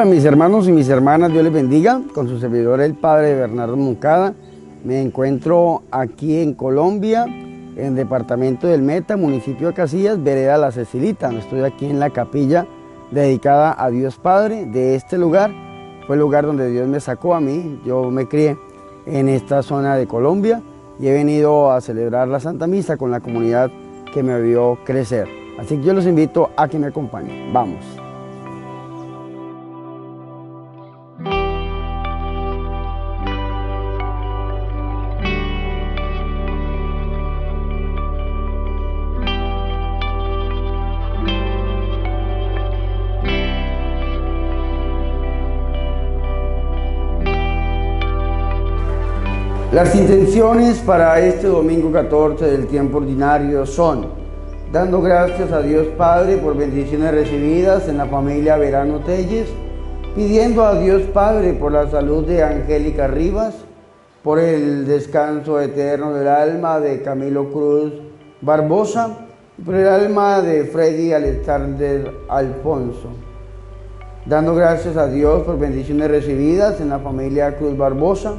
Hola mis hermanos y mis hermanas, Dios les bendiga. Con su servidor el Padre Bernardo Moncada. Me encuentro aquí en Colombia, en el departamento del Meta, municipio de Casillas, vereda La Cecilita. Estoy aquí en la capilla dedicada a Dios Padre de este lugar. Fue el lugar donde Dios me sacó a mí. Yo me crié en esta zona de Colombia y he venido a celebrar la Santa Misa con la comunidad que me vio crecer. Así que yo los invito a que me acompañen. Vamos. Las intenciones para este domingo 14 del tiempo ordinario son dando gracias a Dios Padre por bendiciones recibidas en la familia Verano Telles, pidiendo a Dios Padre por la salud de Angélica Rivas, por el descanso eterno del alma de Camilo Cruz Barbosa y por el alma de Freddy Alexander Alfonso. Dando gracias a Dios por bendiciones recibidas en la familia Cruz Barbosa,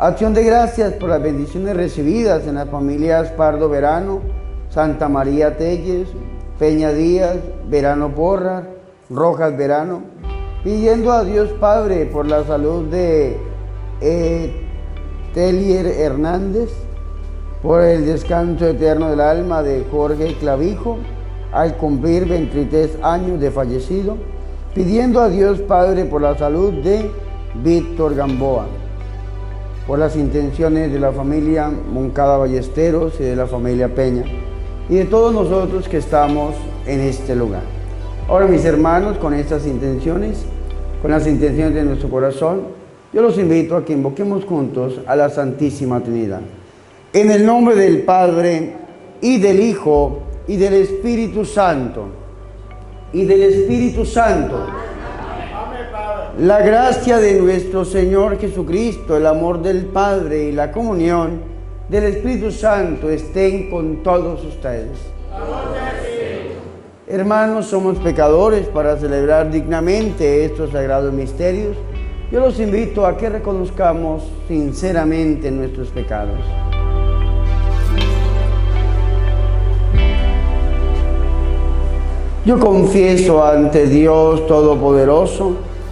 Acción de gracias por las bendiciones recibidas en las familias Pardo Verano, Santa María Telles, Peña Díaz, Verano Porra, Rojas Verano, pidiendo a Dios Padre por la salud de Telier Hernández, por el descanso eterno del alma de Jorge Clavijo, al cumplir 23 años de fallecido, pidiendo a Dios Padre por la salud de Víctor Gamboa por las intenciones de la familia Moncada Ballesteros y de la familia Peña y de todos nosotros que estamos en este lugar. Ahora mis hermanos, con estas intenciones, con las intenciones de nuestro corazón, yo los invito a que invoquemos juntos a la Santísima Trinidad. En el nombre del Padre y del Hijo y del Espíritu Santo. Y del Espíritu Santo. La gracia de nuestro Señor Jesucristo, el amor del Padre y la comunión del Espíritu Santo estén con todos ustedes. Hermanos, somos pecadores para celebrar dignamente estos sagrados misterios. Yo los invito a que reconozcamos sinceramente nuestros pecados. Yo confieso ante Dios Todopoderoso,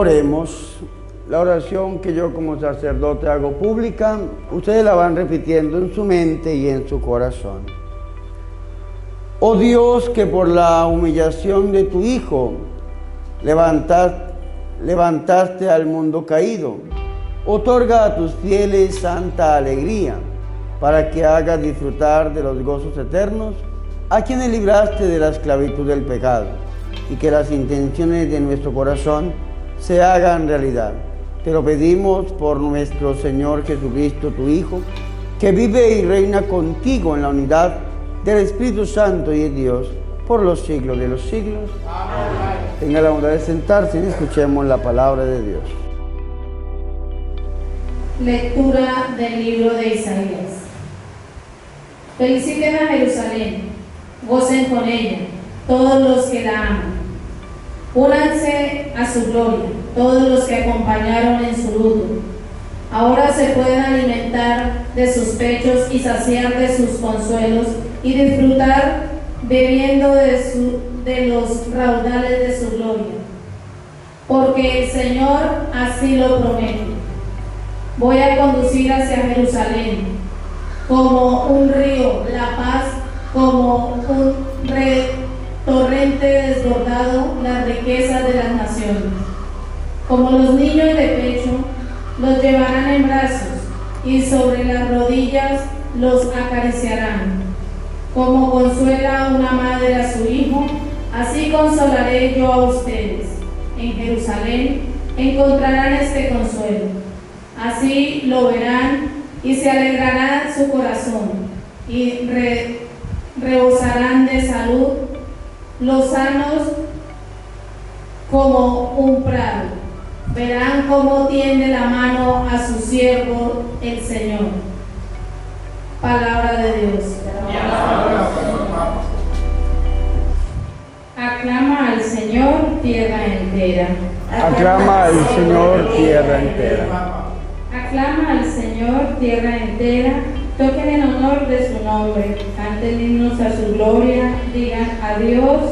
Oremos. La oración que yo como sacerdote hago pública, ustedes la van repitiendo en su mente y en su corazón. Oh Dios, que por la humillación de tu Hijo levantaste, al mundo caído, otorga a tus fieles santa alegría, para que hagas disfrutar de los gozos eternos a quienes libraste de la esclavitud del pecado, y que las intenciones de nuestro corazón se hagan realidad. Te lo pedimos por nuestro Señor Jesucristo, tu Hijo, que vive y reina contigo en la unidad del Espíritu Santo y de Dios por los siglos de los siglos. Amén. Tenga la bondad de sentarse y escuchemos la palabra de Dios. Lectura del libro de Isaías. Feliciten a Jerusalén, Gocen con ella todos los que la aman. Únanse a su gloria todos los que acompañaron en su luto. Ahora se pueden alimentar de sus pechos y saciar de sus consuelos y disfrutar bebiendo de, su, de los raudales de su gloria. Porque el Señor así lo promete. Voy a conducir hacia Jerusalén como un río, la paz como un torrente desbordado, las riquezas de las naciones. Como los niños de pecho, los llevarán en brazos y sobre las rodillas los acariciarán. Como consuela una madre a su hijo, así consolaré yo a ustedes. En Jerusalén encontrarán este consuelo. Así lo verán y se alegrará su corazón y rebosarán de salud los sanos como un prado. Verán cómo tiende la mano a su siervo el Señor. Palabra de Dios. Aclama al Señor tierra entera. Aclama al Señor tierra entera. Aclama al Señor tierra entera, toquen en honor de su nombre, canten himnos a su gloria, digan adiós,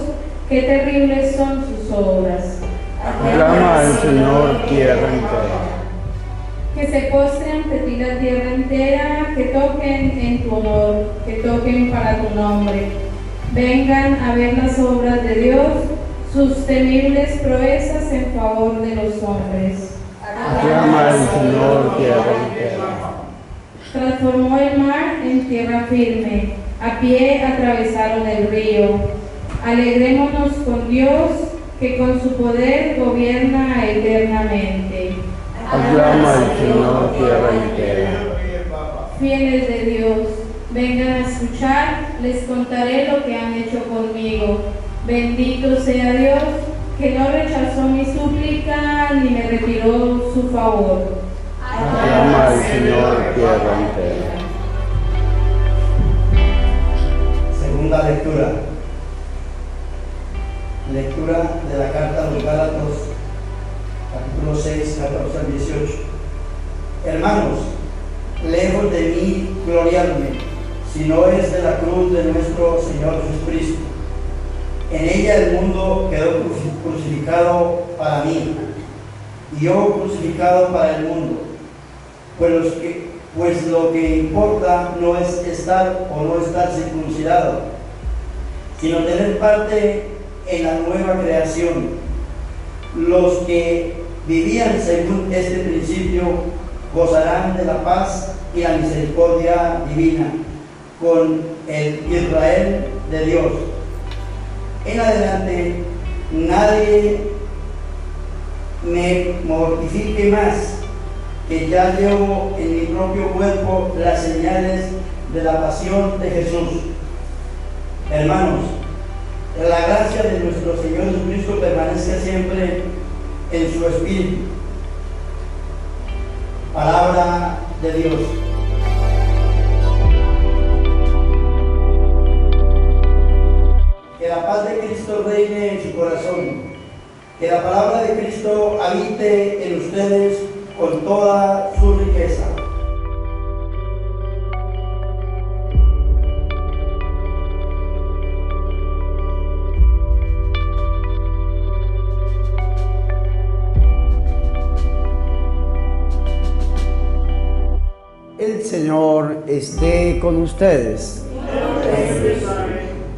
qué terribles son sus obras. Aclama al Señor tierra entera. Que se postre ante ti la tierra entera, que toquen en tu honor, que toquen para tu nombre. Vengan a ver las obras de Dios, sus temibles proezas en favor de los hombres. Aclama al Señor tierra entera. Transformó el mar en tierra firme, a pie atravesaron el río. Alegrémonos con Dios, que con su poder gobierna eternamente. Aclama al Señor tierra entera. Fieles de Dios, vengan a escuchar, les contaré lo que han hecho conmigo. Bendito sea Dios que no rechazó mi súplica ni me retiró su favor. Aclama al Señor tierra entera. Segunda lectura. Lectura de la carta a los Gálatas, capítulo 6, 14 al 18. Hermanos, lejos de mí gloriarme, si no es de la cruz de nuestro Señor Jesucristo en ella el mundo quedó crucificado para mí y yo crucificado para el mundo. Pues, lo que importa no es estar o no estar circuncidado, sino tener parte en la nueva creación. Los que vivían según este principio gozarán de la paz y la misericordia divina con el Israel de Dios en adelante nadie me mortifique más, que ya llevo en mi propio cuerpo las señales de la pasión de Jesús. Hermanos, la gracia de nuestro Señor Jesucristo permanezca siempre en su espíritu. Palabra de Dios. Que la paz de Cristo reine en su corazón. Que la palabra de Cristo habite en ustedes con toda su riqueza. El Señor esté con ustedes.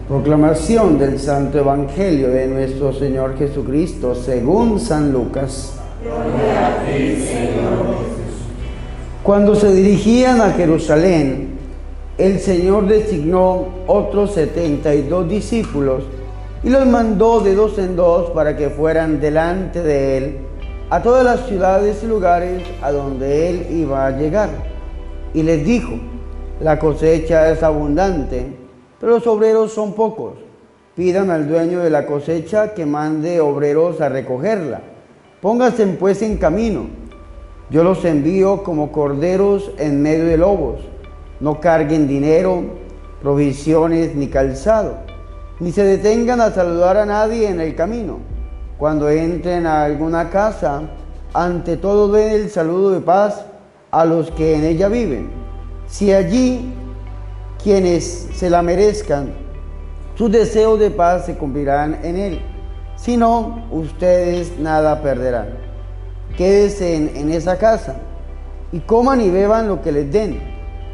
Proclamación del Santo Evangelio de nuestro Señor Jesucristo según San Lucas. Cuando se dirigían a Jerusalén, el Señor designó otros setenta y dos discípulos y los mandó de dos en dos para que fueran delante de él a todas las ciudades y lugares a donde él iba a llegar. Y les dijo, la cosecha es abundante pero los obreros son pocos. Pidan al dueño de la cosecha que mande obreros a recogerla. Pónganse pues en camino. Yo los envío como corderos en medio de lobos. No carguen dinero, provisiones ni calzado. ni se detengan a saludar a nadie en el camino. Cuando entren a alguna casa, ante todo den el saludo de paz a los que en ella viven. Si allí quienes se la merezcan, sus deseos de paz se cumplirán en él. Si no, ustedes nada perderán. Quédense en, esa casa y coman y beban lo que les den,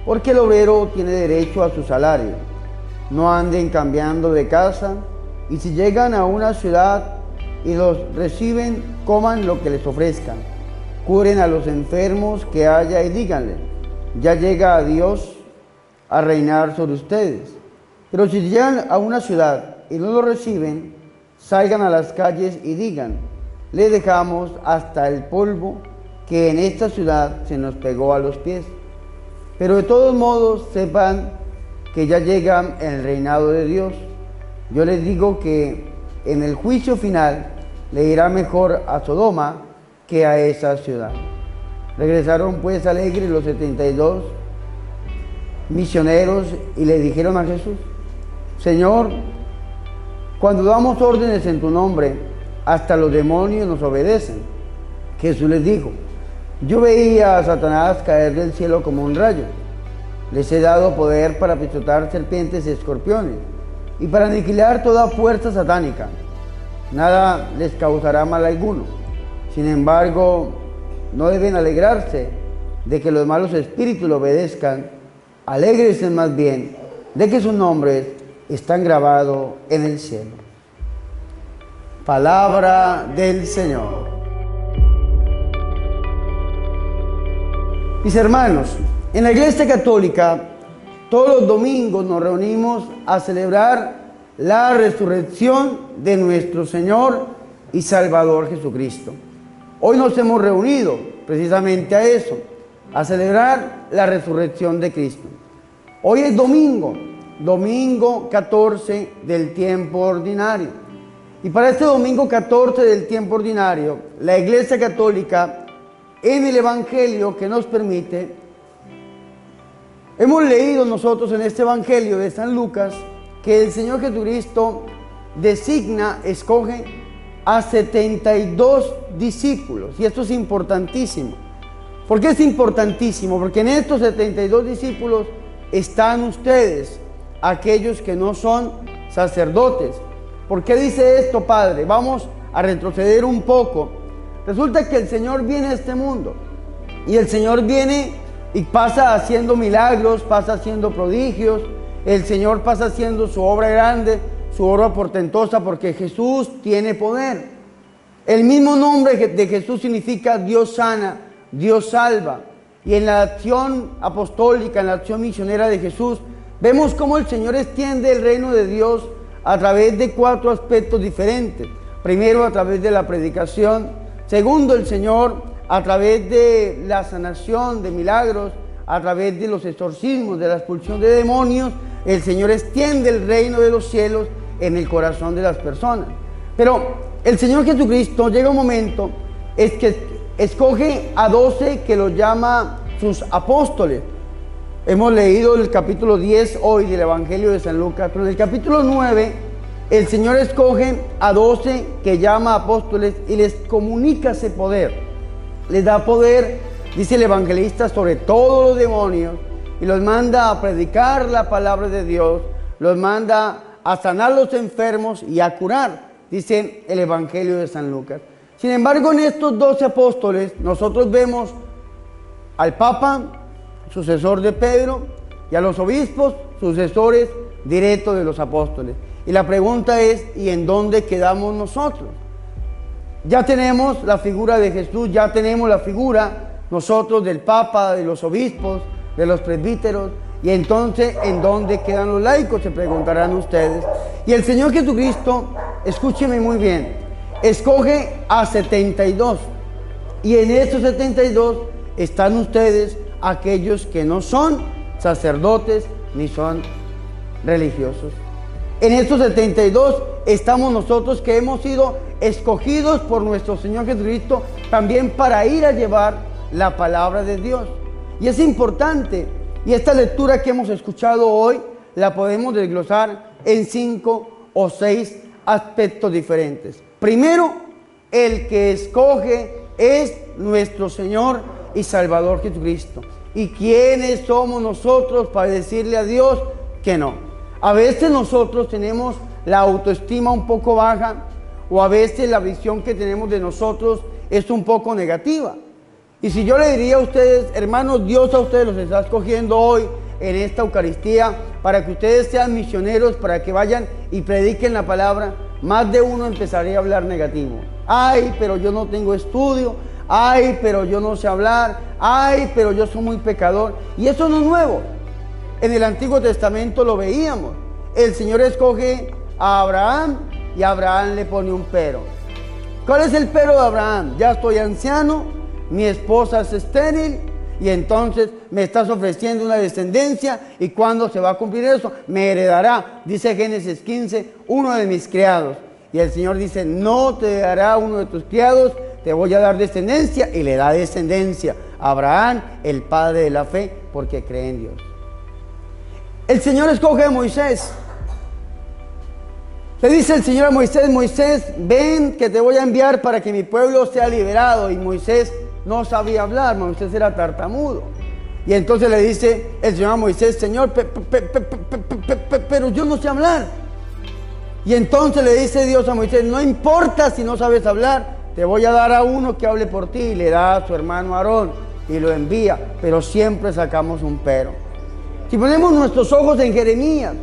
porque el obrero tiene derecho a su salario. No anden cambiando de casa y si llegan a una ciudad y los reciben, coman lo que les ofrezcan. Curen a los enfermos que haya y díganle, ya llega Dios a reinar sobre ustedes. Pero si llegan a una ciudad y no lo reciben, salgan a las calles y digan, le dejamos hasta el polvo que en esta ciudad se nos pegó a los pies. Pero de todos modos sepan que ya llegan el reinado de Dios. Yo les digo que en el juicio final le irá mejor a Sodoma que a esa ciudad. Regresaron pues alegres los 72 misioneros y le dijeron a Jesús, Señor, cuando damos órdenes en tu nombre, hasta los demonios nos obedecen. Jesús les dijo, yo veía a Satanás caer del cielo como un rayo. Les he dado poder para pisotar serpientes y escorpiones y para aniquilar toda fuerza satánica. Nada les causará mal alguno. Sin embargo, no deben alegrarse de que los malos espíritus lo obedezcan. Alegrense más bien de que sus nombres están grabados en el cielo. Palabra del Señor. Mis hermanos, en la Iglesia Católica todos los domingos nos reunimos a celebrar la resurrección de nuestro Señor y Salvador Jesucristo. Hoy nos hemos reunido precisamente a eso, a celebrar la resurrección de Cristo. Hoy es domingo, domingo 14 del tiempo ordinario. Y para este domingo 14 del tiempo ordinario, la Iglesia Católica en el Evangelio que nos permite, hemos leído nosotros en este Evangelio de San Lucas que el Señor Jesucristo designa, escoge a 72 discípulos. Y esto es importantísimo. ¿Por qué es importantísimo? Porque en estos 72 discípulos están ustedes, aquellos que no son sacerdotes. ¿Por qué dice esto, Padre? Vamos a retroceder un poco Resulta que el Señor viene a este mundo y el Señor viene y pasa haciendo milagros, pasa haciendo prodigios, el Señor pasa haciendo su obra grande, su obra portentosa, porque Jesús tiene poder. El mismo nombre de Jesús significa Dios sana, Dios salva. Y en la acción apostólica, en la acción misionera de Jesús, vemos cómo el Señor extiende el reino de Dios a través de cuatro aspectos diferentes. Primero, a través de la predicación, Segundo, el Señor, a través de la sanación de milagros, a través de los exorcismos, de la expulsión de demonios, el Señor extiende el reino de los cielos en el corazón de las personas. Pero el Señor Jesucristo llega un momento es que escoge a doce que los llama sus apóstoles. Hemos leído el capítulo 10 hoy del Evangelio de San Lucas, pero en el capítulo 9 el Señor escoge a doce que llama apóstoles y les comunica ese poder. Les da poder, dice el evangelista, sobre todos los demonios y los manda a predicar la palabra de Dios, los manda a sanar los enfermos y a curar, dice el Evangelio de San Lucas. Sin embargo, en estos doce apóstoles nosotros vemos al Papa, sucesor de Pedro, y a los obispos, sucesores directos de los apóstoles. Y la pregunta es, ¿y en dónde quedamos nosotros? Ya tenemos la figura de Jesús, ya tenemos la figura nosotros del Papa, de los obispos, de los presbíteros, y entonces, ¿en dónde quedan los laicos? Se preguntarán ustedes. Y el Señor Jesucristo, escúcheme muy bien, escoge a 72. Y en estos 72 están ustedes aquellos que no son sacerdotes ni son religiosos. En estos 72 estamos nosotros que hemos sido escogidos por nuestro Señor Jesucristo también para ir a llevar la palabra de Dios. Y es importante, y esta lectura que hemos escuchado hoy la podemos desglosar en cinco o seis aspectos diferentes. Primero, el que escoge es nuestro Señor y Salvador Jesucristo. ¿Y quiénes somos nosotros para decirle a Dios que no? A veces nosotros tenemos la autoestima un poco baja o a veces la visión que tenemos de nosotros es un poco negativa. Y si yo le diría a ustedes, hermanos, Dios a ustedes los está escogiendo hoy en esta Eucaristía para que ustedes sean misioneros, para que vayan y prediquen la palabra, más de uno empezaría a hablar negativo. Ay, pero yo no tengo estudio. Ay, pero yo no sé hablar. Ay, pero yo soy muy pecador. Y eso no es nuevo. En el Antiguo Testamento lo veíamos. El Señor escoge a Abraham y Abraham le pone un pero. ¿Cuál es el pero de Abraham? Ya estoy anciano, mi esposa es estéril y entonces me estás ofreciendo una descendencia y cuando se va a cumplir eso, me heredará, dice Génesis 15, uno de mis criados. Y el Señor dice, no te dará uno de tus criados, te voy a dar descendencia y le da descendencia a Abraham, el padre de la fe, porque cree en Dios. El Señor escoge a Moisés. Le dice el Señor a Moisés, Moisés, ven que te voy a enviar para que mi pueblo sea liberado. Y Moisés no sabía hablar, Moisés era tartamudo. Y entonces le dice el Señor a Moisés, Señor, pero yo no sé hablar. Y entonces le dice Dios a Moisés, no importa si no sabes hablar, te voy a dar a uno que hable por ti. Y le da a su hermano Aarón y lo envía, pero siempre sacamos un pero. Si ponemos nuestros ojos en Jeremías,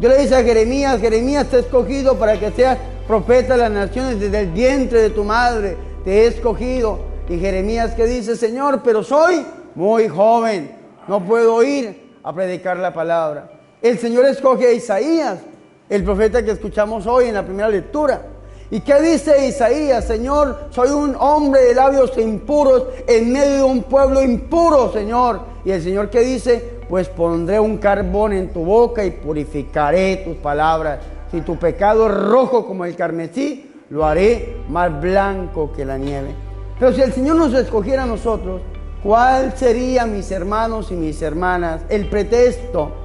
yo le dice a Jeremías, Jeremías te he escogido para que seas profeta de las naciones desde el vientre de tu madre, te he escogido y Jeremías que dice, Señor, pero soy muy joven, no puedo ir a predicar la palabra. El Señor escoge a Isaías, el profeta que escuchamos hoy en la primera lectura. ¿Y qué dice Isaías? Señor, soy un hombre de labios impuros en medio de un pueblo impuro, Señor. Y el Señor que dice, pues pondré un carbón en tu boca y purificaré tus palabras. Si tu pecado es rojo como el carmesí, lo haré más blanco que la nieve. Pero si el Señor nos escogiera a nosotros, ¿cuál sería, mis hermanos y mis hermanas, el pretexto?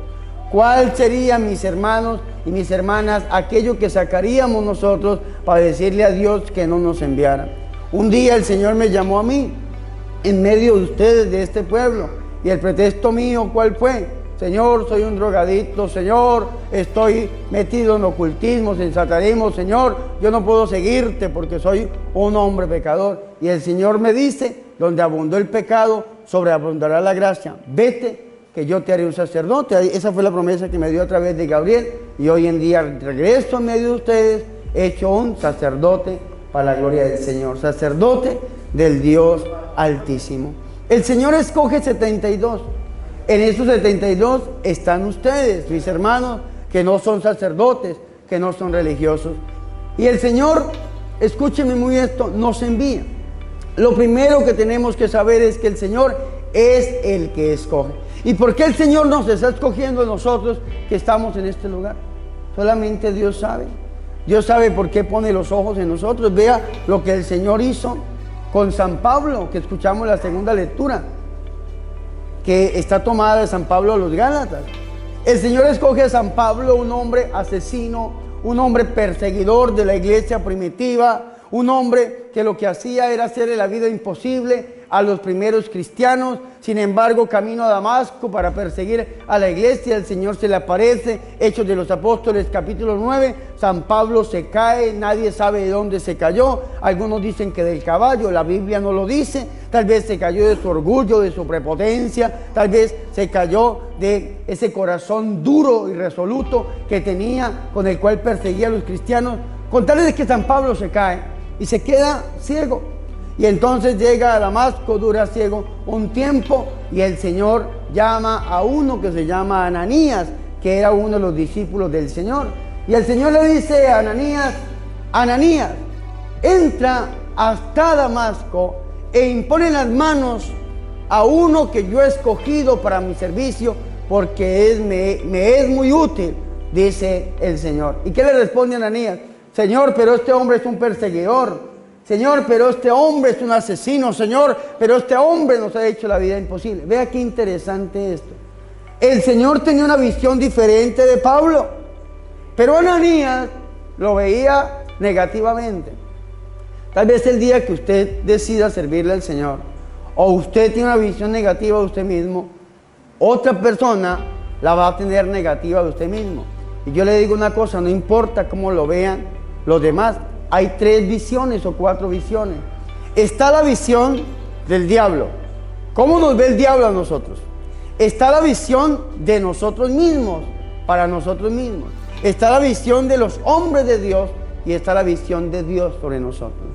¿Cuál sería, mis hermanos y mis hermanas, aquello que sacaríamos nosotros para decirle a Dios que no nos enviara? Un día el Señor me llamó a mí, en medio de ustedes, de este pueblo, y el pretexto mío, ¿cuál fue? Señor, soy un drogadicto, Señor, estoy metido en ocultismo, en satanismo, Señor, yo no puedo seguirte porque soy un hombre pecador. Y el Señor me dice, donde abundó el pecado, sobreabundará la gracia. Vete, que yo te haré un sacerdote. Esa fue la promesa que me dio a través de Gabriel. Y hoy en día regreso en medio de ustedes, hecho un sacerdote para la gloria del Señor, sacerdote del Dios Altísimo. El Señor escoge 72. En esos 72 están ustedes, mis hermanos, que no son sacerdotes, que no son religiosos. Y el Señor, escúcheme muy esto, nos envía. Lo primero que tenemos que saber es que el Señor es el que escoge. ¿Y por qué el Señor nos está escogiendo nosotros que estamos en este lugar? Solamente Dios sabe. Dios sabe por qué pone los ojos en nosotros. Vea lo que el Señor hizo con San Pablo, que escuchamos la segunda lectura que está tomada de San Pablo a los Gálatas. El Señor escoge a San Pablo, un hombre asesino, un hombre perseguidor de la iglesia primitiva, un hombre que lo que hacía era hacerle la vida imposible a los primeros cristianos. Sin embargo, camino a Damasco para perseguir a la iglesia, el Señor se le aparece. Hechos de los Apóstoles capítulo 9, San Pablo se cae, nadie sabe de dónde se cayó. Algunos dicen que del caballo, la Biblia no lo dice. Tal vez se cayó de su orgullo, de su prepotencia, tal vez se cayó de ese corazón duro y resoluto que tenía, con el cual perseguía a los cristianos. Con tal de que San Pablo se cae y se queda ciego. Y entonces llega a Damasco, dura ciego un tiempo y el Señor llama a uno que se llama Ananías, que era uno de los discípulos del Señor. Y el Señor le dice a Ananías, Ananías, entra hasta Damasco e impone las manos a uno que yo he escogido para mi servicio porque es, me, me es muy útil, dice el Señor. ¿Y qué le responde Ananías? Señor, pero este hombre es un perseguidor Señor, pero este hombre es un asesino, Señor, pero este hombre nos ha hecho la vida imposible. Vea qué interesante esto. El Señor tenía una visión diferente de Pablo, pero Ananías lo veía negativamente. Tal vez el día que usted decida servirle al Señor, o usted tiene una visión negativa de usted mismo, otra persona la va a tener negativa de usted mismo. Y yo le digo una cosa, no importa cómo lo vean los demás, hay tres visiones o cuatro visiones. Está la visión del diablo. ¿Cómo nos ve el diablo a nosotros? Está la visión de nosotros mismos, para nosotros mismos. Está la visión de los hombres de Dios y está la visión de Dios sobre nosotros.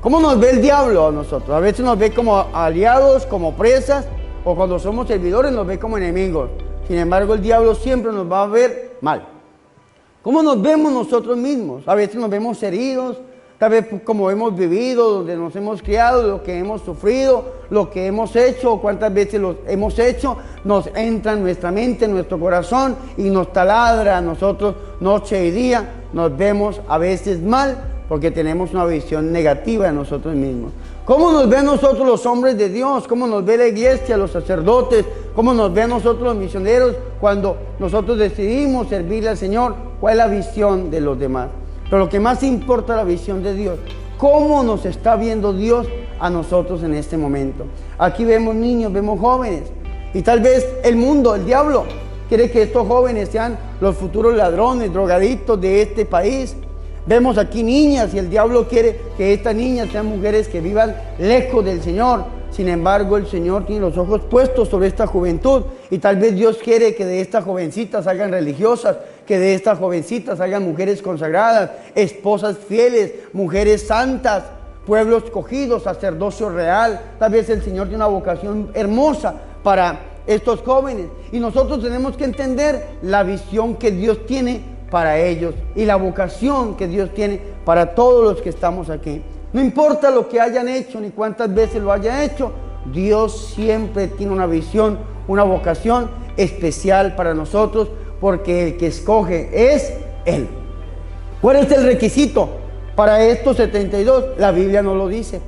¿Cómo nos ve el diablo a nosotros? A veces nos ve como aliados, como presas, o cuando somos servidores nos ve como enemigos. Sin embargo, el diablo siempre nos va a ver mal. ¿Cómo nos vemos nosotros mismos? A veces nos vemos heridos, tal vez como hemos vivido, donde nos hemos criado, lo que hemos sufrido, lo que hemos hecho, cuántas veces lo hemos hecho, nos entra en nuestra mente, en nuestro corazón y nos taladra a nosotros noche y día. Nos vemos a veces mal porque tenemos una visión negativa de nosotros mismos. ¿Cómo nos ven nosotros los hombres de Dios? ¿Cómo nos ve la iglesia, los sacerdotes? ¿Cómo nos ven nosotros los misioneros cuando nosotros decidimos servirle al Señor? ¿Cuál es la visión de los demás? Pero lo que más importa es la visión de Dios. ¿Cómo nos está viendo Dios a nosotros en este momento? Aquí vemos niños, vemos jóvenes. Y tal vez el mundo, el diablo, quiere que estos jóvenes sean los futuros ladrones, drogadictos de este país. Vemos aquí niñas y el diablo quiere que estas niñas sean mujeres que vivan lejos del Señor. Sin embargo, el Señor tiene los ojos puestos sobre esta juventud y tal vez Dios quiere que de estas jovencitas salgan religiosas, que de estas jovencitas salgan mujeres consagradas, esposas fieles, mujeres santas, pueblos escogidos, sacerdocio real. Tal vez el Señor tiene una vocación hermosa para estos jóvenes y nosotros tenemos que entender la visión que Dios tiene para ellos y la vocación que Dios tiene para todos los que estamos aquí. No importa lo que hayan hecho ni cuántas veces lo hayan hecho, Dios siempre tiene una visión, una vocación especial para nosotros porque el que escoge es Él. ¿Cuál es el requisito para estos 72? La Biblia no lo dice.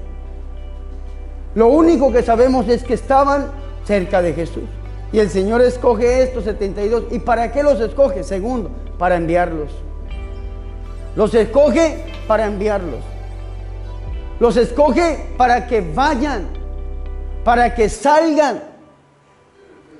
Lo único que sabemos es que estaban cerca de Jesús. Y el Señor escoge estos 72. ¿Y para qué los escoge? Segundo, para enviarlos. Los escoge para enviarlos. Los escoge para que vayan, para que salgan.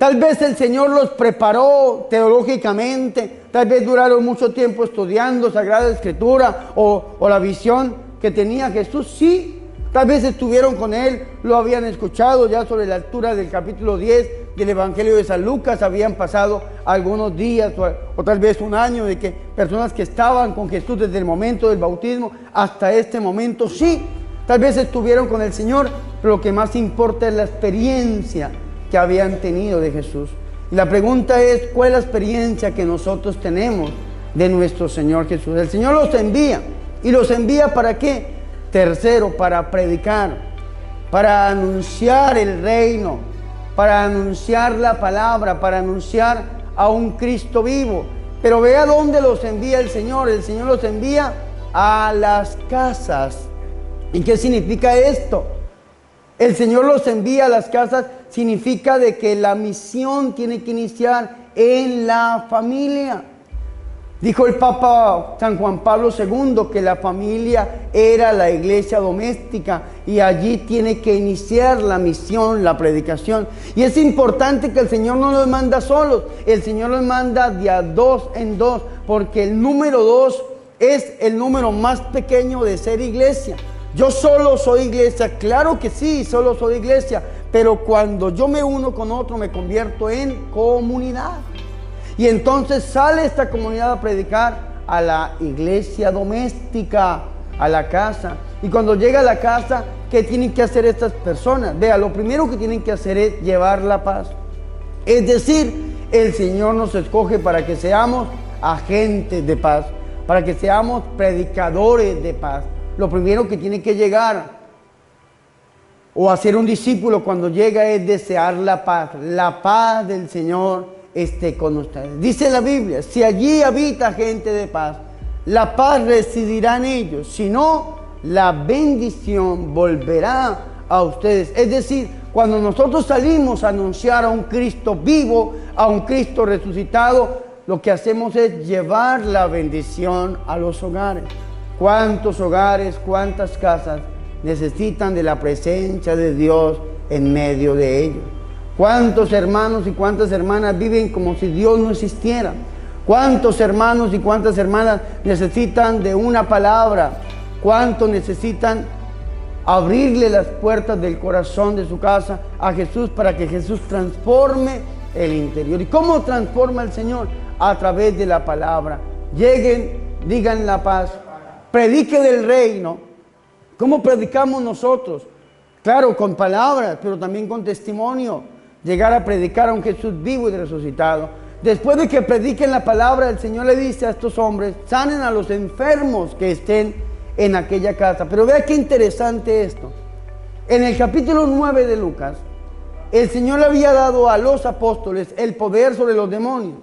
Tal vez el Señor los preparó teológicamente, tal vez duraron mucho tiempo estudiando Sagrada Escritura o, o la visión que tenía Jesús. Sí, tal vez estuvieron con Él, lo habían escuchado ya sobre la altura del capítulo 10 del Evangelio de San Lucas habían pasado algunos días o, tal vez un año de que personas que estaban con Jesús desde el momento del bautismo hasta este momento, sí, tal vez estuvieron con el Señor, pero lo que más importa es la experiencia que habían tenido de Jesús. Y la pregunta es, ¿cuál es la experiencia que nosotros tenemos de nuestro Señor Jesús? El Señor los envía. ¿Y los envía para qué? Tercero, para predicar, para anunciar el reino, para anunciar la palabra, para anunciar a un Cristo vivo. Pero vea dónde los envía el Señor. El Señor los envía a las casas. ¿Y qué significa esto? El Señor los envía a las casas significa de que la misión tiene que iniciar en la familia. Dijo el Papa San Juan Pablo II que la familia era la iglesia doméstica y allí tiene que iniciar la misión, la predicación. Y es importante que el Señor no nos manda solos, el Señor nos manda de dos en dos, porque el número dos es el número más pequeño de ser iglesia. Yo solo soy iglesia, claro que sí, solo soy iglesia, pero cuando yo me uno con otro me convierto en comunidad. Y entonces sale esta comunidad a predicar a la iglesia doméstica, a la casa. Y cuando llega a la casa, ¿qué tienen que hacer estas personas? Vea, lo primero que tienen que hacer es llevar la paz. Es decir, el Señor nos escoge para que seamos agentes de paz, para que seamos predicadores de paz. Lo primero que tiene que llegar o hacer un discípulo cuando llega es desear la paz, la paz del Señor esté con ustedes. Dice la Biblia, si allí habita gente de paz, la paz residirá en ellos, si no, la bendición volverá a ustedes. Es decir, cuando nosotros salimos a anunciar a un Cristo vivo, a un Cristo resucitado, lo que hacemos es llevar la bendición a los hogares. ¿Cuántos hogares, cuántas casas necesitan de la presencia de Dios en medio de ellos? ¿Cuántos hermanos y cuántas hermanas viven como si Dios no existiera? ¿Cuántos hermanos y cuántas hermanas necesitan de una palabra? ¿Cuántos necesitan abrirle las puertas del corazón de su casa a Jesús para que Jesús transforme el interior? ¿Y cómo transforma el Señor? A través de la palabra. Lleguen, digan la paz, predique del reino. ¿Cómo predicamos nosotros? Claro, con palabras, pero también con testimonio. Llegar a predicar a un Jesús vivo y resucitado. Después de que prediquen la palabra, el Señor le dice a estos hombres, sanen a los enfermos que estén en aquella casa. Pero vea qué interesante esto. En el capítulo 9 de Lucas, el Señor le había dado a los apóstoles el poder sobre los demonios.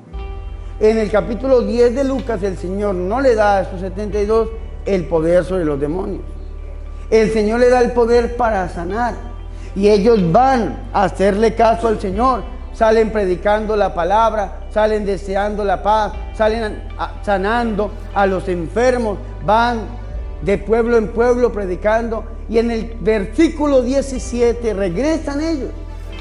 En el capítulo 10 de Lucas, el Señor no le da a estos 72 el poder sobre los demonios. El Señor le da el poder para sanar. Y ellos van a hacerle caso al Señor. Salen predicando la palabra, salen deseando la paz, salen sanando a los enfermos, van de pueblo en pueblo predicando. Y en el versículo 17 regresan ellos.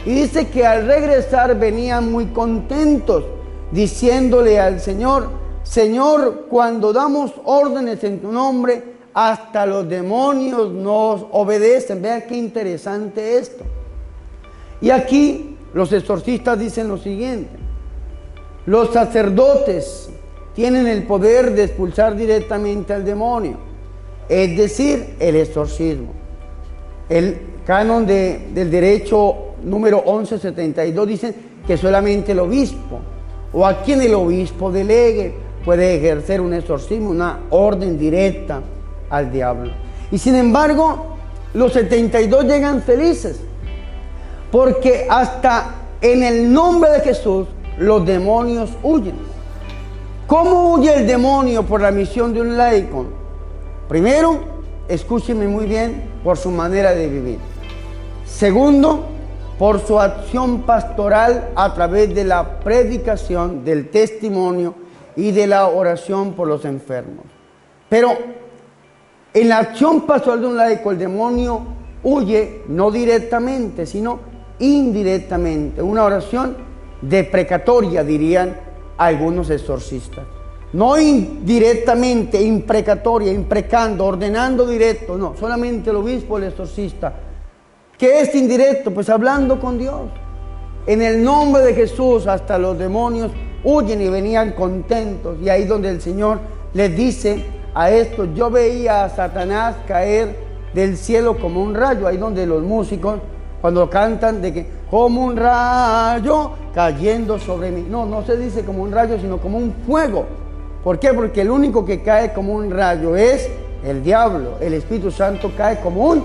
Y dice que al regresar venían muy contentos, diciéndole al Señor, Señor, cuando damos órdenes en tu nombre, hasta los demonios nos obedecen. Vean qué interesante esto. Y aquí los exorcistas dicen lo siguiente. Los sacerdotes tienen el poder de expulsar directamente al demonio, es decir, el exorcismo. El canon del derecho número 1172 dice que solamente el obispo o a quien el obispo delegue puede ejercer un exorcismo, una orden directa al diablo. Y sin embargo, los 72 llegan felices, porque hasta en el nombre de Jesús los demonios huyen. ¿Cómo huye el demonio por la misión de un laico? Primero, escúcheme muy bien, por su manera de vivir. Segundo, por su acción pastoral a través de la predicación, del testimonio y de la oración por los enfermos. Pero en la acción pastoral de un laico, el demonio huye no directamente, sino indirectamente. Una oración deprecatoria, dirían algunos exorcistas. No indirectamente, imprecatoria, imprecando, ordenando directo, no, solamente el obispo, el exorcista. ¿Qué es indirecto? Pues hablando con Dios. En el nombre de Jesús hasta los demonios huyen y venían contentos. Y ahí donde el Señor les dice a esto, yo veía a Satanás caer del cielo como un rayo, ahí donde los músicos cuando cantan de que como un rayo cayendo sobre mí. No, no se dice como un rayo, sino como un fuego. ¿Por qué? Porque el único que cae como un rayo es el diablo. El Espíritu Santo cae como un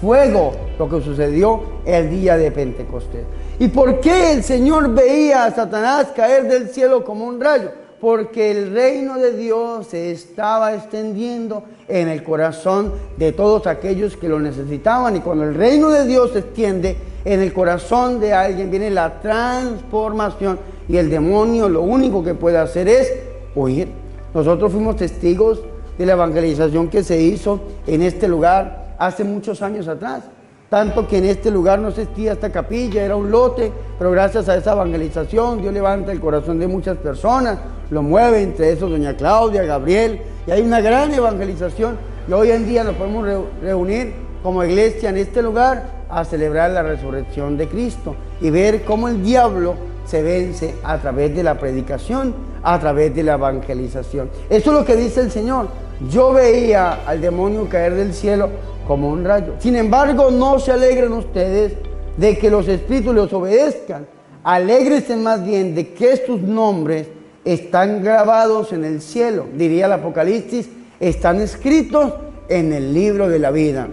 fuego, lo que sucedió el día de Pentecostés. ¿Y por qué el Señor veía a Satanás caer del cielo como un rayo? Porque el reino de Dios se estaba extendiendo en el corazón de todos aquellos que lo necesitaban. Y cuando el reino de Dios se extiende en el corazón de alguien, viene la transformación. Y el demonio lo único que puede hacer es huir. Nosotros fuimos testigos de la evangelización que se hizo en este lugar hace muchos años atrás. Tanto que en este lugar no existía esta capilla, era un lote, pero gracias a esa evangelización Dios levanta el corazón de muchas personas, lo mueve, entre esos doña Claudia, Gabriel, y hay una gran evangelización y hoy en día nos podemos reunir como iglesia en este lugar a celebrar la resurrección de Cristo y ver cómo el diablo se vence a través de la predicación, a través de la evangelización. Eso es lo que dice el Señor. Yo veía al demonio caer del cielo como un rayo. Sin embargo, no se alegren ustedes de que los espíritus les obedezcan. Alégrense más bien de que sus nombres están grabados en el cielo. Diría el Apocalipsis, están escritos en el libro de la vida.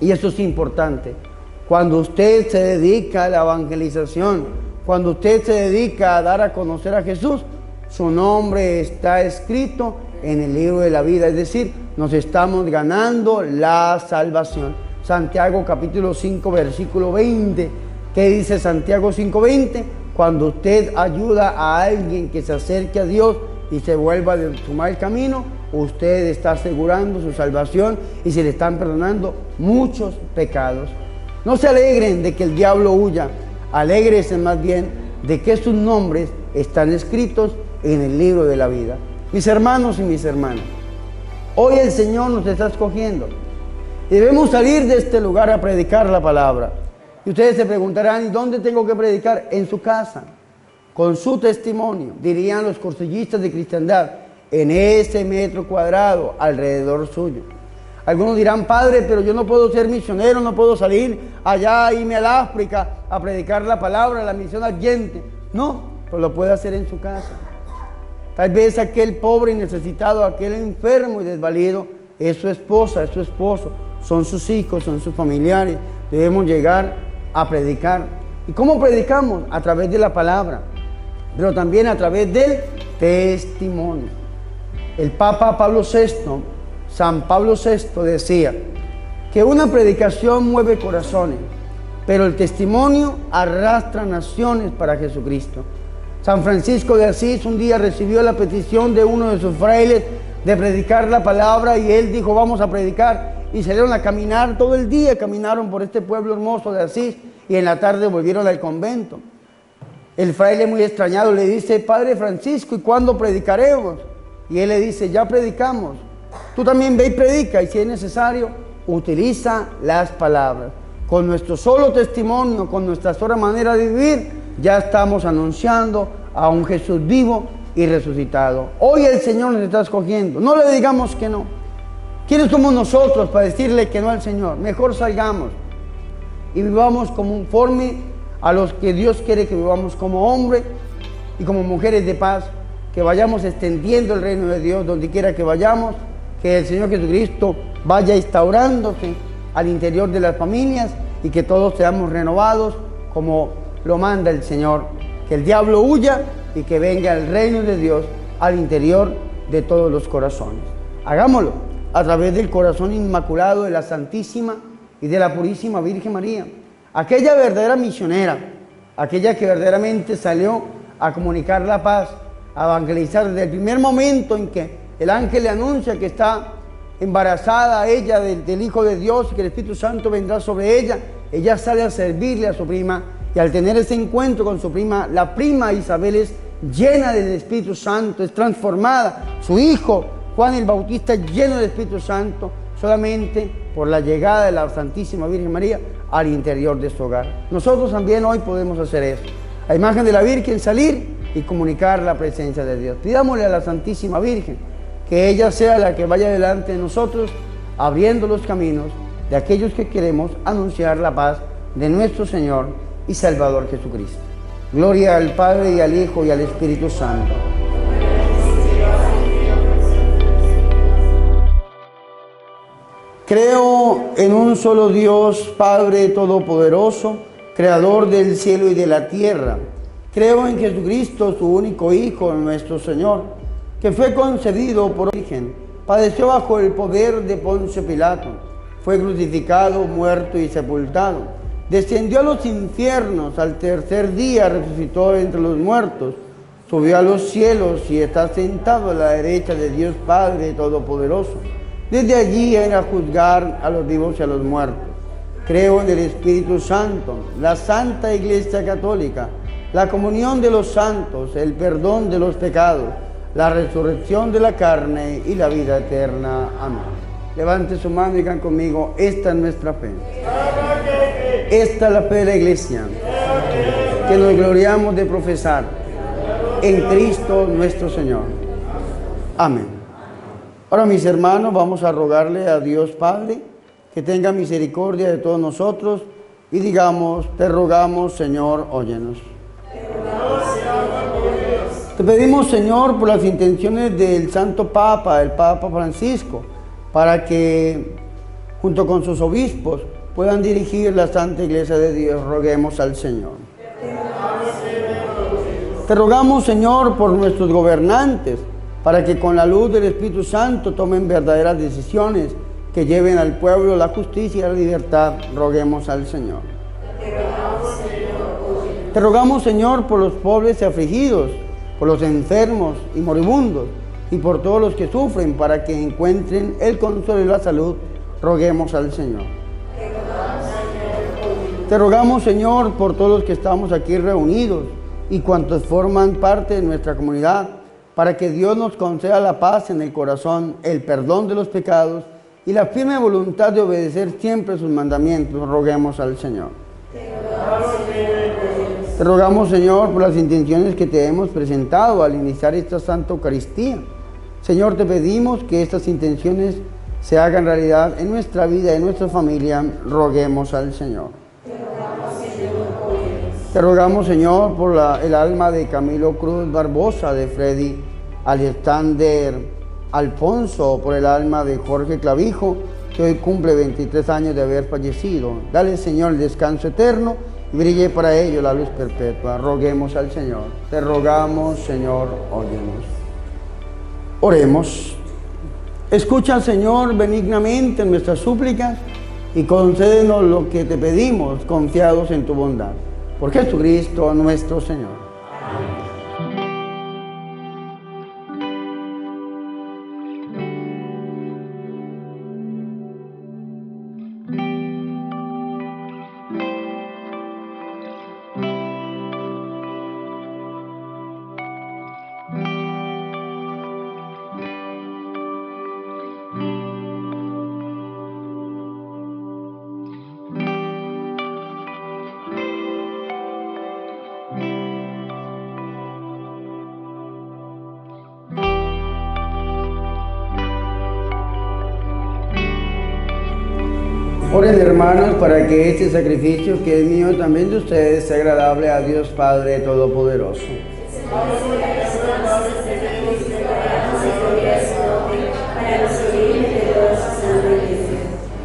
Y eso es importante. Cuando usted se dedica a la evangelización, cuando usted se dedica a dar a conocer a Jesús, su nombre está escrito en el libro de la vida. Es decir, nos estamos ganando la salvación. Santiago capítulo 5, versículo 20. ¿Qué dice Santiago 5:20? cuando usted ayuda a alguien que se acerque a Dios y se vuelva de su mal camino, usted está asegurando su salvación y se le están perdonando muchos pecados. No se alegren de que el diablo huya, alégrese más bien de que sus nombres están escritos en el libro de la vida. Mis hermanos y mis hermanas, hoy el Señor nos está escogiendo. Debemos salir de este lugar a predicar la palabra. Y ustedes se preguntarán, ¿y dónde tengo que predicar? En su casa, con su testimonio, dirían los corsellistas de cristiandad, en ese metro cuadrado alrededor suyo. Algunos dirán, Padre, pero yo no puedo ser misionero, no puedo salir allá, irme al África a predicar la palabra, la misión al. No, pues lo puede hacer en su casa. Tal vez aquel pobre y necesitado, aquel enfermo y desvalido, es su esposa, es su esposo, son sus hijos, son sus familiares. Debemos llegar a predicar. ¿Y cómo predicamos? A través de la palabra, pero también a través del testimonio. El Papa Pablo VI San Pablo VI decía que una predicación mueve corazones, pero el testimonio arrastra naciones para Jesucristo. San Francisco de Asís un día recibió la petición de uno de sus frailes de predicar la palabra y él dijo, vamos a predicar. Y salieron a caminar todo el día, caminaron por este pueblo hermoso de Asís y en la tarde volvieron al convento. El fraile muy extrañado le dice, Padre Francisco, ¿y cuándo predicaremos? Y él le dice, ya predicamos, Tú también ve y predica y si es necesario, utiliza las palabras. Con nuestro solo testimonio, con nuestra sola manera de vivir, ya estamos anunciando a un Jesús vivo y resucitado. Hoy el Señor nos está escogiendo. No le digamos que no. ¿Quiénes somos nosotros para decirle que no al Señor? Mejor salgamos y vivamos conforme a los que Dios quiere que vivamos como hombres y como mujeres de paz, que vayamos extendiendo el reino de Dios donde quiera que vayamos que el Señor Jesucristo vaya instaurándose al interior de las familias y que todos seamos renovados como lo manda el Señor. Que el diablo huya y que venga el reino de Dios al interior de todos los corazones. Hagámoslo a través del corazón inmaculado de la Santísima y de la Purísima Virgen María. Aquella verdadera misionera, aquella que verdaderamente salió a comunicar la paz, a evangelizar desde el primer momento en que el ángel le anuncia que está embarazada ella del, Hijo de Dios y que el Espíritu Santo vendrá sobre ella. Ella sale a servirle a su prima y al tener ese encuentro con su prima, la prima Isabel es llena del Espíritu Santo, es transformada. Su hijo Juan el Bautista lleno del Espíritu Santo solamente por la llegada de la Santísima Virgen María al interior de su hogar. Nosotros también hoy podemos hacer eso. A imagen de la Virgen salir y comunicar la presencia de Dios. Pidámosle a la Santísima Virgen que ella sea la que vaya delante de nosotros, abriendo los caminos de aquellos que queremos anunciar la paz de nuestro Señor y Salvador Jesucristo. Gloria al Padre y al Hijo y al Espíritu Santo. Creo en un solo Dios, Padre Todopoderoso, Creador del cielo y de la tierra. Creo en Jesucristo, su único Hijo, nuestro Señor que fue concebido por origen, padeció bajo el poder de Poncio Pilato, fue crucificado, muerto y sepultado, descendió a los infiernos, al tercer día resucitó entre los muertos, subió a los cielos y está sentado a la derecha de Dios Padre Todopoderoso. Desde allí viene a juzgar a los vivos y a los muertos. Creo en el Espíritu Santo, la Santa Iglesia Católica, la comunión de los santos, el perdón de los pecados la resurrección de la carne y la vida eterna. Amén. Levante su mano y digan conmigo, esta es nuestra fe. Esta es la fe de la iglesia que nos gloriamos de profesar en Cristo nuestro Señor. Amén. Ahora mis hermanos, vamos a rogarle a Dios Padre que tenga misericordia de todos nosotros y digamos, te rogamos Señor, óyenos. Te pedimos, Señor, por las intenciones del Santo Papa, el Papa Francisco, para que junto con sus obispos puedan dirigir la Santa Iglesia de Dios. Roguemos al Señor. Te rogamos, Señor, por nuestros gobernantes, para que con la luz del Espíritu Santo tomen verdaderas decisiones que lleven al pueblo la justicia y la libertad. Roguemos al Señor. Te rogamos, Señor, por los pobres y afligidos, por los enfermos y moribundos, y por todos los que sufren, para que encuentren el consuelo y la salud. Roguemos al Señor. Te rogamos, Señor, por todos los que estamos aquí reunidos y cuantos forman parte de nuestra comunidad, para que Dios nos conceda la paz en el corazón, el perdón de los pecados y la firme voluntad de obedecer siempre sus mandamientos. Roguemos al Señor. Te rogamos, Señor, por las intenciones que te hemos presentado al iniciar esta Santa Eucaristía. Señor, te pedimos que estas intenciones se hagan realidad en nuestra vida y en nuestra familia. Roguemos al Señor. Te rogamos, Señor, por el alma de Camilo Cruz Barbosa, de Freddy Alexander Alfonso, por el alma de Jorge Clavijo, que hoy cumple 23 años de haber fallecido. Dale, Señor, el descanso eterno y brille para ello la luz perpetua. Roguemos al Señor. Te rogamos, Señor, óyenos. Oremos. Escucha, Señor, benignamente nuestras súplicas y concédenos lo que te pedimos, confiados en tu bondad. Por Jesucristo nuestro Señor. Que este sacrificio que es mío también de ustedes sea agradable a Dios Padre Todopoderoso.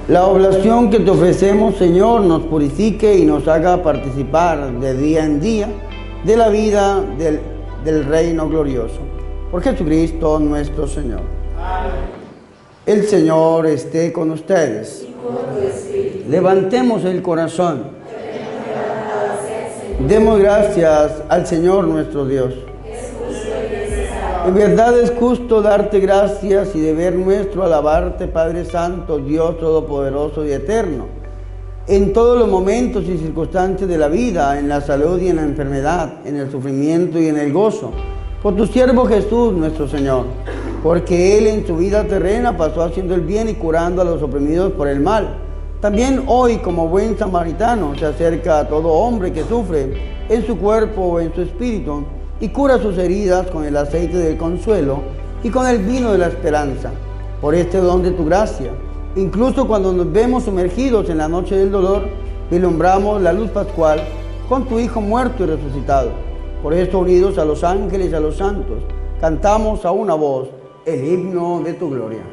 La oblación que te ofrecemos, Señor, nos purifique y nos haga participar de día en día de la vida del, del reino glorioso. Por Jesucristo nuestro Señor. El Señor esté con ustedes. Levantemos el corazón. Demos gracias al Señor nuestro Dios. En verdad es justo darte gracias y deber nuestro alabarte, Padre Santo, Dios Todopoderoso y Eterno, en todos los momentos y circunstancias de la vida, en la salud y en la enfermedad, en el sufrimiento y en el gozo, por tu siervo Jesús nuestro Señor, porque Él en su vida terrena pasó haciendo el bien y curando a los oprimidos por el mal. También hoy, como buen samaritano, se acerca a todo hombre que sufre en su cuerpo o en su espíritu y cura sus heridas con el aceite del consuelo y con el vino de la esperanza. Por este don de tu gracia, incluso cuando nos vemos sumergidos en la noche del dolor, vislumbramos la luz pascual con tu Hijo muerto y resucitado. Por esto, unidos a los ángeles y a los santos, cantamos a una voz el himno de tu gloria.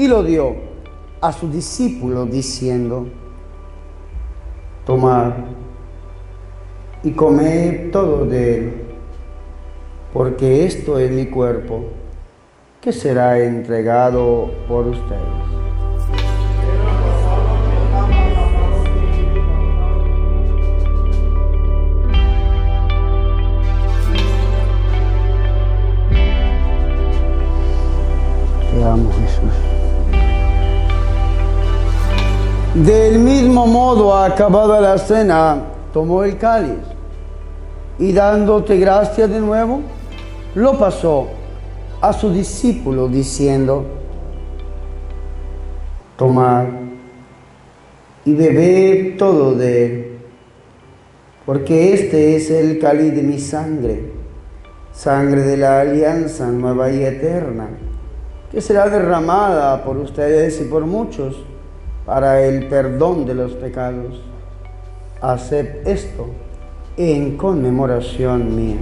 y lo dio a sus discípulos diciendo, tomad y comed todo de él, porque esto es mi cuerpo, que será entregado por ustedes. Te amo, Del mismo modo, acabada la cena, tomó el cáliz y dándote gracias de nuevo, lo pasó a su discípulo diciendo, tomad y bebed todo de él, porque este es el cáliz de mi sangre, sangre de la alianza nueva y eterna, que será derramada por ustedes y por muchos para el perdón de los pecados. Haced esto en conmemoración mía.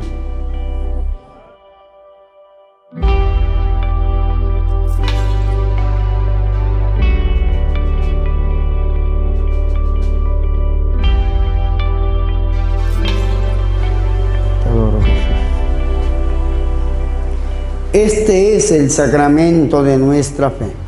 Este es el sacramento de nuestra fe.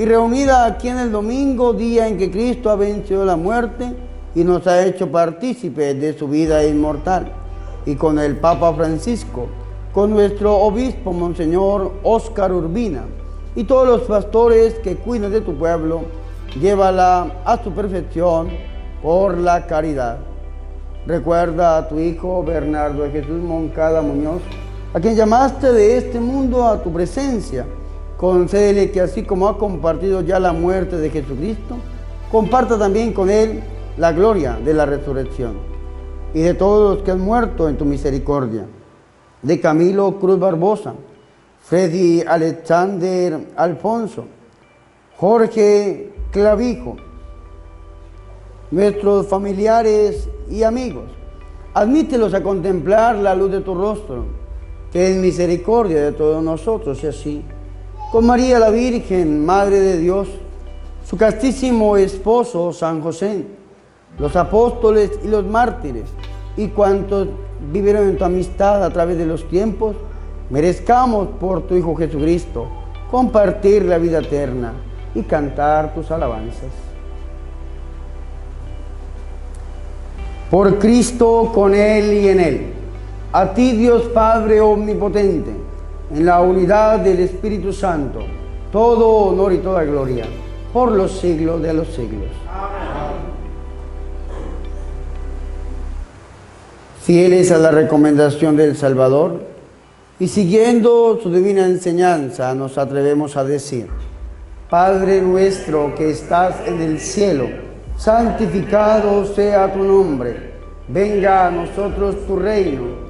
y reunida aquí en el domingo, día en que Cristo ha vencido la muerte y nos ha hecho partícipes de su vida inmortal. Y con el Papa Francisco, con nuestro obispo, Monseñor Óscar Urbina, y todos los pastores que cuidan de tu pueblo, llévala a su perfección por la caridad. Recuerda a tu hijo Bernardo Jesús Moncada Muñoz, a quien llamaste de este mundo a tu presencia. Concédele que así como ha compartido ya la muerte de Jesucristo, comparta también con él la gloria de la resurrección. Y de todos los que han muerto en tu misericordia, de Camilo Cruz Barbosa, Freddy Alexander Alfonso, Jorge Clavijo, nuestros familiares y amigos. Admítelos a contemplar la luz de tu rostro, que es misericordia de todos nosotros y así. Con María la Virgen, Madre de Dios, su castísimo esposo San José, los apóstoles y los mártires, y cuantos vivieron en tu amistad a través de los tiempos, merezcamos por tu Hijo Jesucristo compartir la vida eterna y cantar tus alabanzas. Por Cristo, con Él y en Él. A ti Dios Padre Omnipotente, en la unidad del Espíritu Santo, todo honor y toda gloria, por los siglos de los siglos. Fieles a la recomendación del Salvador y siguiendo su divina enseñanza, nos atrevemos a decir, Padre nuestro que estás en el cielo, santificado sea tu nombre, venga a nosotros tu reino,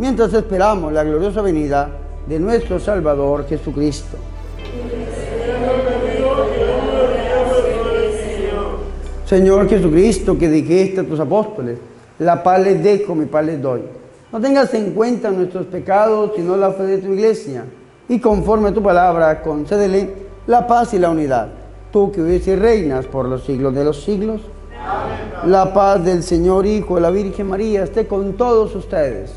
mientras esperamos la gloriosa venida de nuestro Salvador Jesucristo. Señor Jesucristo, que dijiste a tus apóstoles, la paz les dejo, mi paz les doy. No tengas en cuenta nuestros pecados, sino la fe de tu iglesia, y conforme a tu palabra, concédele la paz y la unidad tú que vives y reinas por los siglos de los siglos. La paz del Señor Hijo de la Virgen María esté con todos ustedes.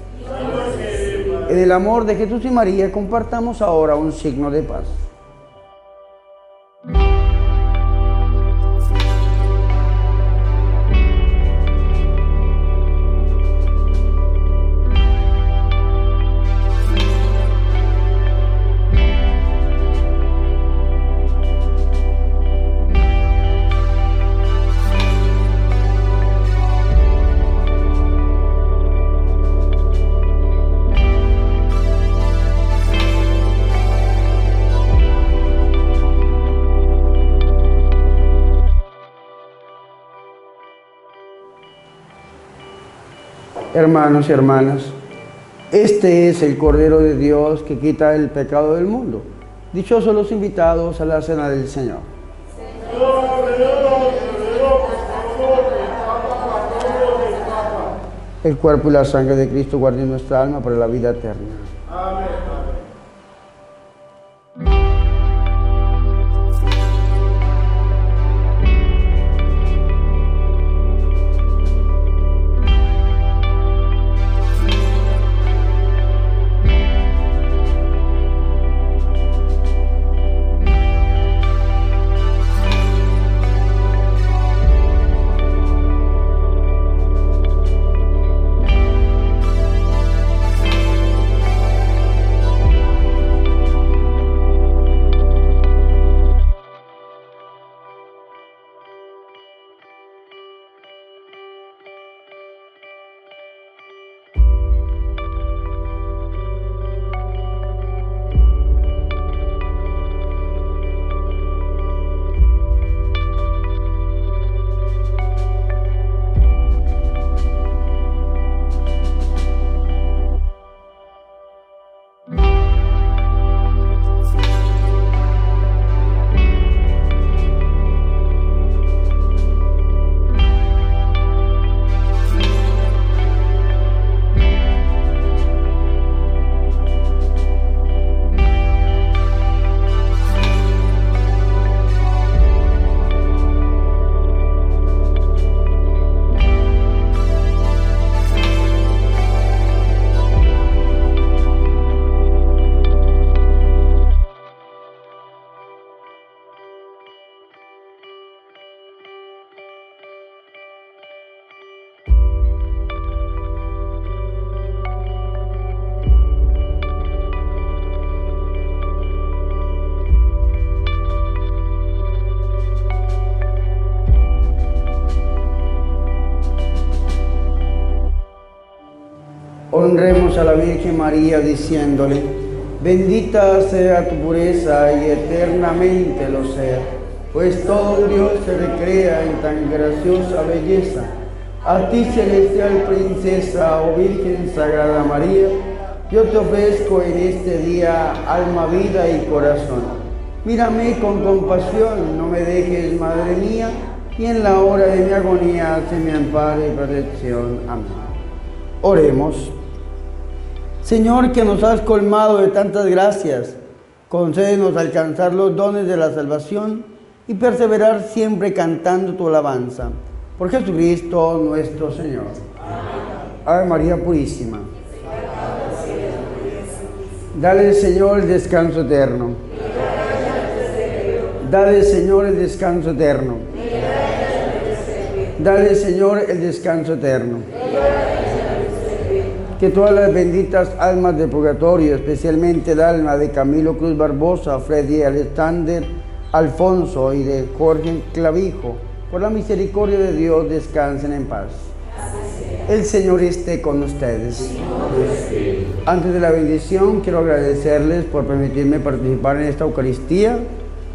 En el amor de Jesús y María compartamos ahora un signo de paz. Hermanos y hermanas, este es el Cordero de Dios que quita el pecado del mundo. Dichosos los invitados a la cena del Señor. El cuerpo y la sangre de Cristo guarden nuestra alma para la vida eterna. A la Virgen María diciéndole, bendita sea tu pureza y eternamente lo sea, pues todo Dios se recrea en tan graciosa belleza. A ti, celestial princesa o Virgen Sagrada María, yo te ofrezco en este día alma, vida y corazón. Mírame con compasión, no me dejes, Madre mía, y en la hora de mi agonía se me ampare y protección. Amén. Oremos. Señor, que nos has colmado de tantas gracias, concédenos alcanzar los dones de la salvación y perseverar siempre cantando tu alabanza. Por Jesucristo nuestro Señor. Ave María Purísima. Dale, Señor, el descanso eterno. Dale, Señor, el descanso eterno. Dale, Señor, el descanso eterno que todas las benditas almas de purgatorio, especialmente el alma de Camilo Cruz Barbosa, Freddy Alexander, Alfonso y de Jorge Clavijo, por la misericordia de Dios descansen en paz. El Señor esté con ustedes. Antes de la bendición, quiero agradecerles por permitirme participar en esta Eucaristía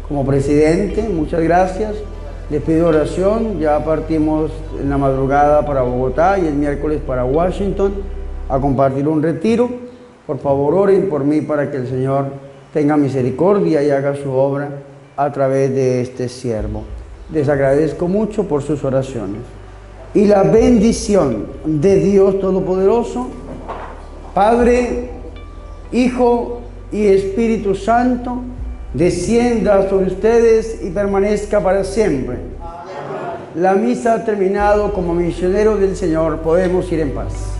como presidente. Muchas gracias. Les pido oración. Ya partimos en la madrugada para Bogotá y el miércoles para Washington a compartir un retiro. Por favor, oren por mí para que el Señor tenga misericordia y haga su obra a través de este siervo. Les agradezco mucho por sus oraciones. Y la bendición de Dios Todopoderoso, Padre, Hijo y Espíritu Santo, descienda sobre ustedes y permanezca para siempre. La misa ha terminado como misionero del Señor. Podemos ir en paz.